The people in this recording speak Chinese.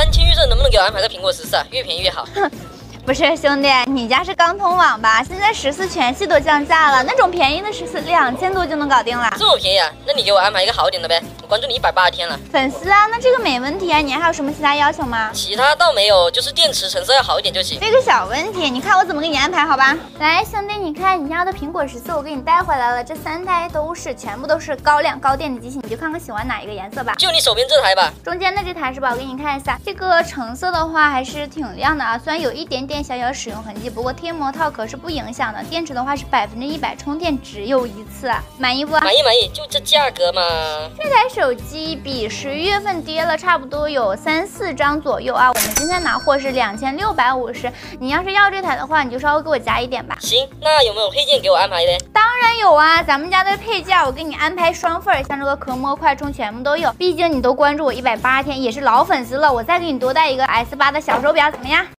三千预算能不能给我安排个苹果十四啊？越便宜越好。不是兄弟，你家是刚通网吧？现在十四全系都降价了，那种便宜的十四两千多就能搞定了。这么便宜啊？那你给我安排一个好点的呗。我关注你一百八十天了。粉丝啊，那这个没问题啊。你还有什么其他要求吗？其他倒没有，就是电池成色要好一点就行。这个小问题，你看我怎么给你安排好吧？来，兄弟，你看你要的苹果十四，我给你带回来了。这三台都是，全部都是高亮高电的机型，你就看看喜欢哪一个颜色吧。就你手边这台吧。中间的这台是吧？我给你看一下，这个橙色的话还是挺亮的啊，虽然有一点点小小使用痕迹。不过贴膜套壳是不影响的，电池的话是百分之一百充电，只有一次，满意不？满意满意，就这价格嘛。这台手机比十一月份跌了差不多有三四张左右啊。我们今天拿货是两千六百五十，你要是要这台的话，你就稍微给我加一点吧。行，那有没有配件给我安排的？当然有啊，咱们家的配件我给你安排双份，像这个壳膜、快充全部都有。毕竟你都关注我一百八十天，也是老粉丝了，我再给你多带一个 S 八的小手表，怎么样？